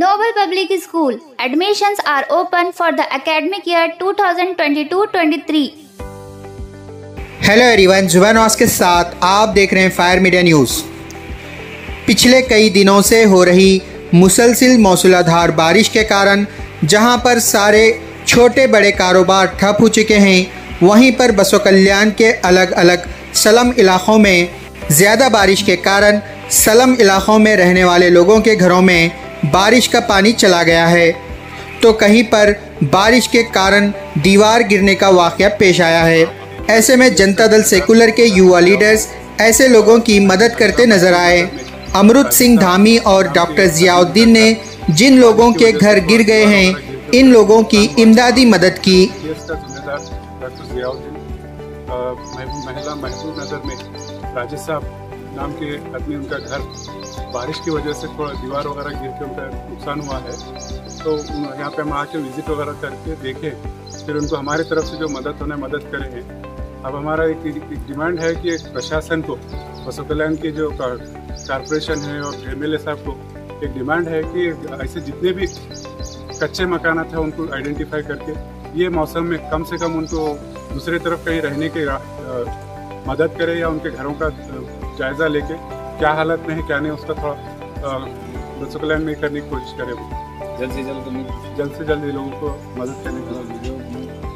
Global Public School. Admissions are open for the academic year 2022-23. Hello everyone Zubaan Nawaz के साथ आप देख रहे हैं फायर मीडिया न्यूज़ पिछले कई दिनों से हो रही मुसलसिल मौसलाधार बारिश के कारण, जहाँ पर सारे छोटे बड़े कारोबार ठप हो चुके हैं, वहीं पर बसो कल्याण के अलग अलग सलम इलाक़ों में ज़्यादा बारिश के कारण सलम इलाक़ों में रहने वाले लोगों के घरों में बारिश का पानी चला गया है। तो कहीं पर बारिश के कारण दीवार गिरने का वाक़ पेश आया है। ऐसे में जनता दल सेकुलर के युवा लीडर्स ऐसे लोगों की मदद करते नज़र आए। अमृत सिंह धामी और डॉक्टर जियाउद्दीन ने जिन लोगों के घर गिर गए हैं, इन लोगों की इमदादी मदद की। महिला नगर में राजेश साहब नाम के आदमी उनका घर बारिश की वजह से थोड़ा दीवार वगैरह गिर के उनका नुकसान हुआ है। तो यहाँ पे हम आके विज़िट वगैरह करके देखें। फिर उनको हमारी तरफ़ से जो मदद होना मदद करेंगे। अब हमारा एक, डिमांड है कि एक प्रशासन को पशु कल्याण के जो कारपोरेशन है और एमएलए साहब को एक डिमांड है कि ऐसे जितने भी कच्चे मकाना थे उनको आइडेंटिफाई करके ये मौसम में कम से कम उनको दूसरे तरफ़ कहीं रहने के मदद करे या उनके घरों का जायज़ा लेके क्या हालत में है क्या नहीं उसका थोड़ा कल्याण में करने की कोशिश करें जल्द से जल्द जल्द से जल्द लोगों को मदद करने की